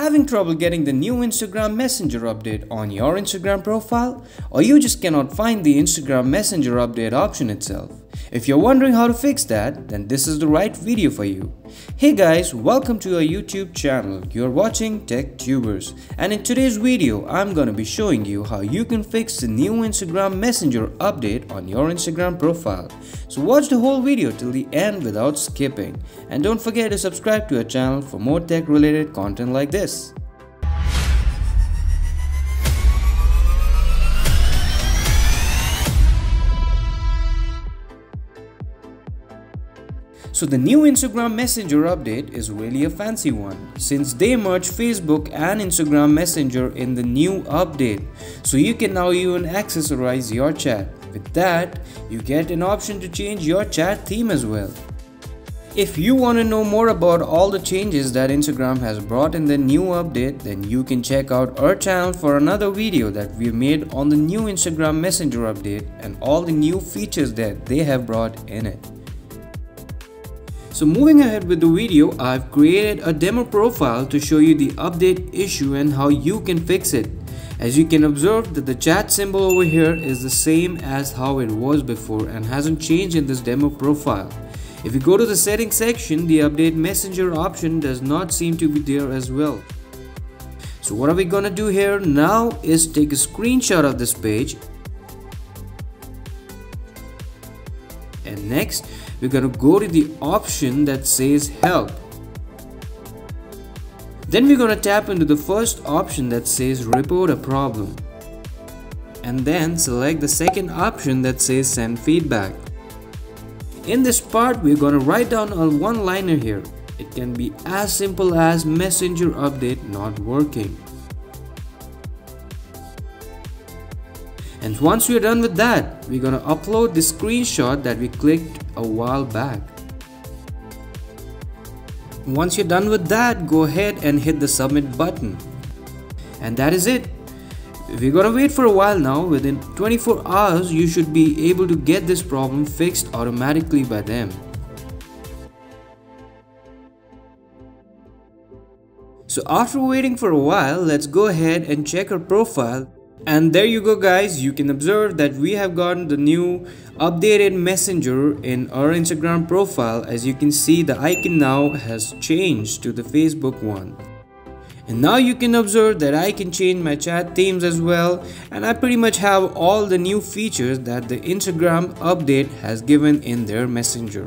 Having trouble getting the new Instagram Messenger update on your Instagram profile? Or you just cannot find the Instagram Messenger update option itself? If you're wondering how to fix that, then this is the right video for you. Hey guys, welcome to our YouTube channel. You're watching Tech Tubers and in today's video, I'm gonna be showing you how you can fix the new Instagram Messenger update on your Instagram profile. So watch the whole video till the end without skipping. And don't forget to subscribe to our channel for more tech related content like this. So the new Instagram Messenger update is really a fancy one since they merged Facebook and Instagram Messenger in the new update. So you can now even accessorize your chat. With that, you get an option to change your chat theme as well. If you want to know more about all the changes that Instagram has brought in the new update, then you can check out our channel for another video that we made on the new Instagram Messenger update and all the new features that they have brought in it. So moving ahead with the video, I've created a demo profile to show you the update issue and how you can fix it. As you can observe that the chat symbol over here is the same as how it was before and hasn't changed in this demo profile. If you go to the settings section, the update messenger option does not seem to be there as well. So what are we gonna do here now is take a screenshot of this page and next we're going to go to the option that says help. Then we're going to tap into the first option that says report a problem. And then select the second option that says send feedback. In this part, we're going to write down a one-liner here. It can be as simple as messenger update not working. And once we're done with that, we're gonna upload the screenshot that we clicked a while back. Once you're done with that, go ahead and hit the submit button. And that is it. We're gonna wait for a while now. Within 24 hours, you should be able to get this problem fixed automatically by them. So after waiting for a while, let's go ahead and check our profile and there you go guys. You can observe that we have gotten the new updated messenger in our instagram profile. As you can see the icon now has changed to the facebook one. And now you can observe that I can change my chat themes as well. And I pretty much have all the new features that the Instagram update has given in their messenger.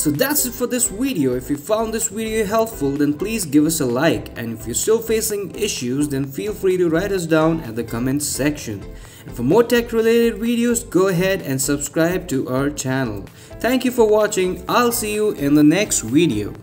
So that's it for this video. If you found this video helpful then please give us a like and if you're still facing issues then feel free to write us down at the comments section. And for more tech related videos go ahead and subscribe to our channel. Thank you for watching. I'll see you in the next video.